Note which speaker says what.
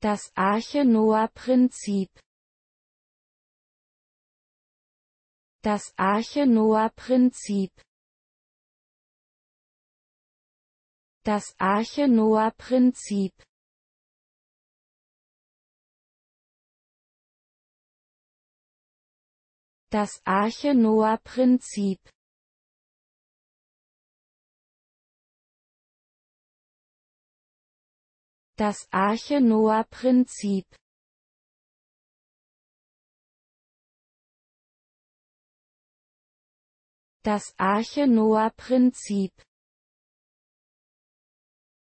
Speaker 1: Das Arche-Noah-Prinzip. Das Arche-Noah-Prinzip. Das Arche-Noah-Prinzip. Das Arche-Noah-Prinzip Das Arche-Noah-Prinzip. Das Arche-Noah-Prinzip